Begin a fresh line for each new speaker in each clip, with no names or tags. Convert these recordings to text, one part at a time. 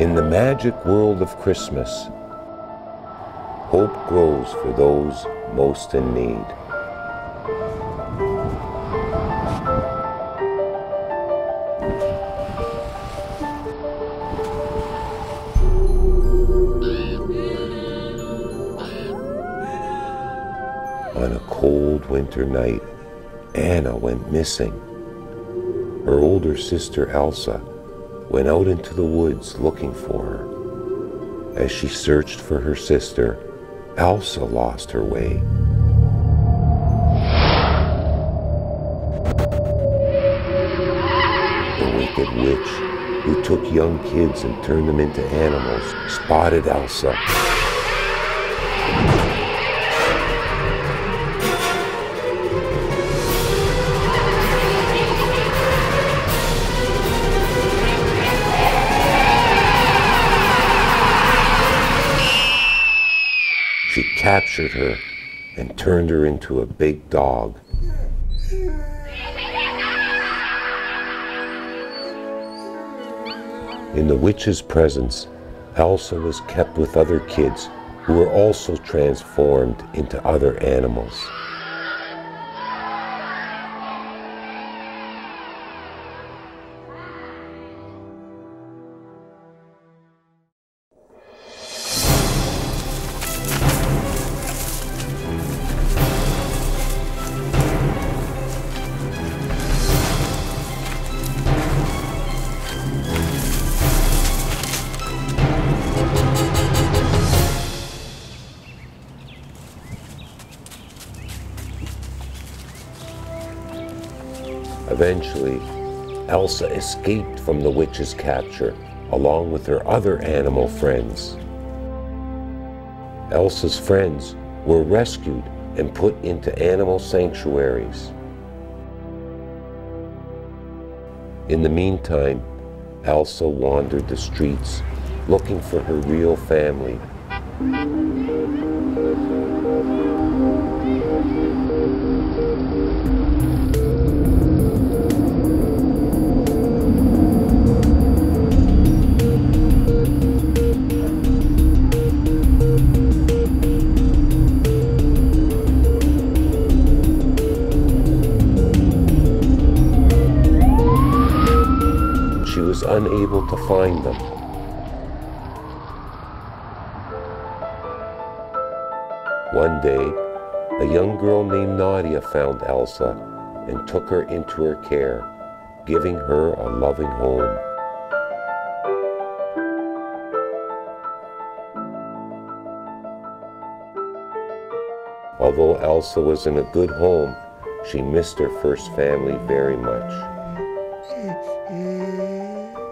In the magic world of Christmas, hope grows for those most in need. On a cold winter night, Anna went missing. Her older sister Elsa went out into the woods looking for her. As she searched for her sister, Elsa lost her way. The wicked witch, who took young kids and turned them into animals, spotted Elsa. She captured her and turned her into a big dog. In the witch's presence, Elsa was kept with other kids who were also transformed into other animals. Eventually, Elsa escaped from the witch's capture along with her other animal friends. Elsa's friends were rescued and put into animal sanctuaries. In the meantime, Elsa wandered the streets looking for her real family. Unable to find them. One day, a young girl named Nadia found Elsa and took her into her care, giving her a loving home. Although Elsa was in a good home, she missed her first family very much.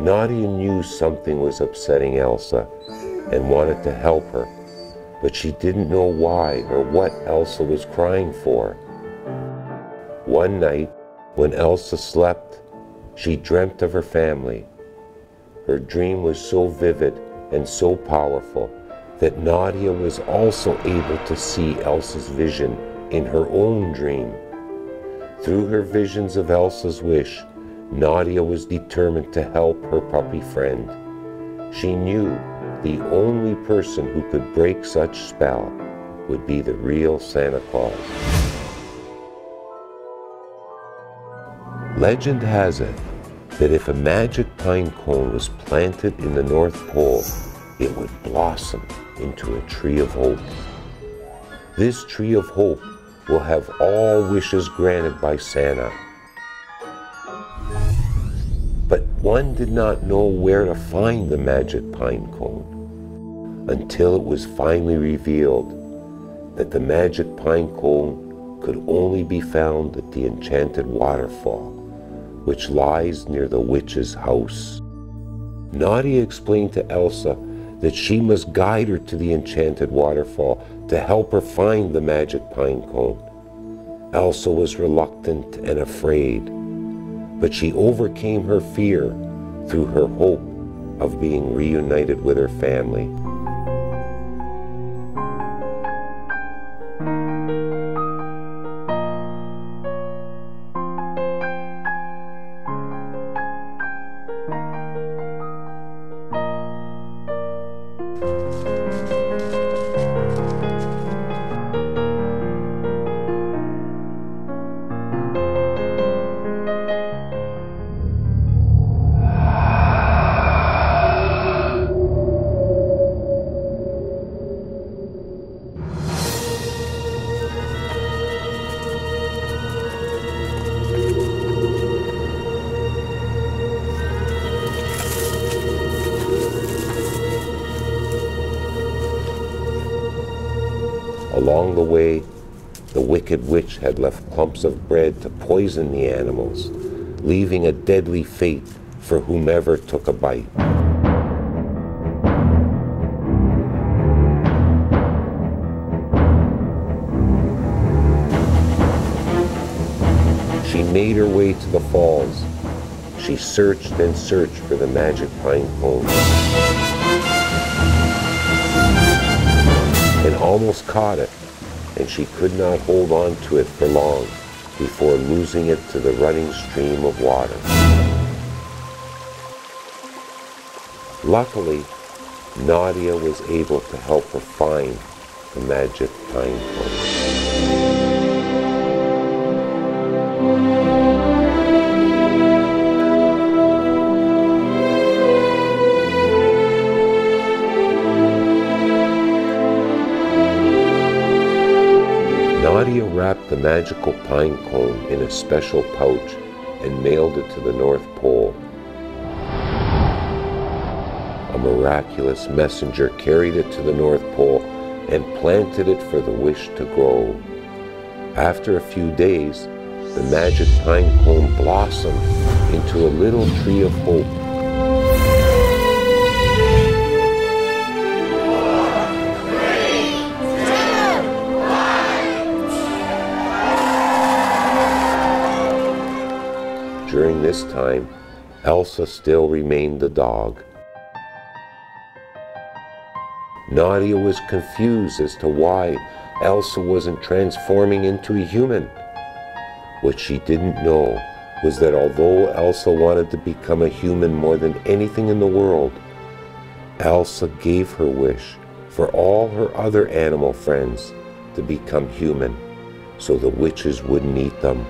Nadia knew something was upsetting Elsa and wanted to help her, but she didn't know why or what Elsa was crying for. One night, when Elsa slept, she dreamt of her family. Her dream was so vivid and so powerful that Nadia was also able to see Elsa's vision in her own dream. Through her visions of Elsa's wish, Nadia was determined to help her puppy friend. She knew the only person who could break such spell would be the real Santa Claus. Legend has it that if a magic pine cone was planted in the North Pole, it would blossom into a tree of hope. This tree of hope will have all wishes granted by Santa. But one did not know where to find the magic pine cone until it was finally revealed that the magic pine cone could only be found at the enchanted waterfall, which lies near the witch's house. Nadia explained to Elsa that she must guide her to the enchanted waterfall to help her find the magic pine cone. Elsa was reluctant and afraid, but she overcame her fear through her hope of being reunited with her family. Along the way, the wicked witch had left clumps of bread to poison the animals, leaving a deadly fate for whomever took a bite. She made her way to the falls. She searched and searched for the magic pine cone. Almost caught it and she could not hold on to it for long before losing it to the running stream of water. Luckily, Nadia was able to help her find the magic pine cone. The magical pine cone in a special pouch and mailed it to the North Pole. A miraculous messenger carried it to the North Pole and planted it for the wish to grow. After a few days, the magic pine cone blossomed into a little tree of hope this time, Elsa still remained the dog. Nadia was confused as to why Elsa wasn't transforming into a human. What she didn't know was that although Elsa wanted to become a human more than anything in the world, Elsa gave her wish for all her other animal friends to become human so the witches wouldn't eat them.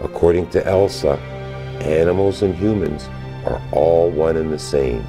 According to Elsa, animals and humans are all one and the same.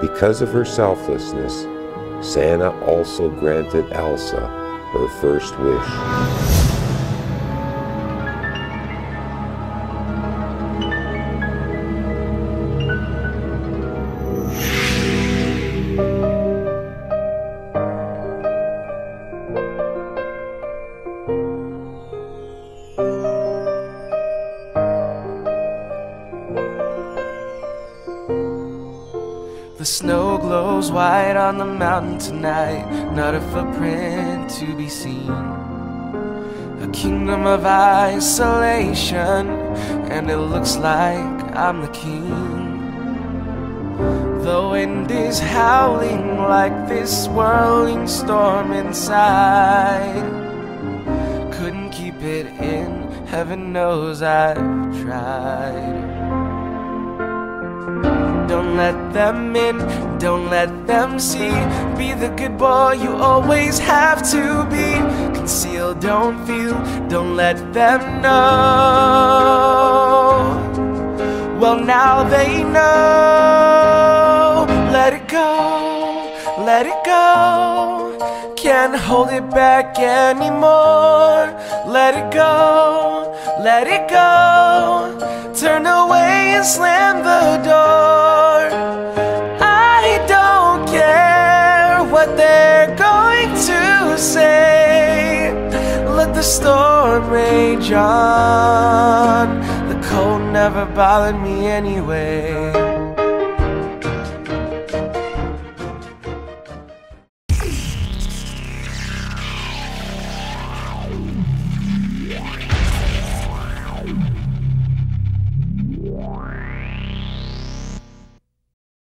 Because of her selflessness, Santa also granted Elsa her first wish.
The snow glows white on the mountain tonight, not a footprint to be seen. A kingdom of isolation, and it looks like I'm the king. The wind is howling like this swirling storm inside. Couldn't keep it in, heaven knows I've tried. Don't let them in, don't let them see. Be the good boy you always have to be. Conceal, don't feel, don't let them know. Well, now they know. Let it go, let it go. Can't hold it back anymore. Let it go, let it go. Turn away and slam the door. Storm rage on. The cold never bothered me anyway.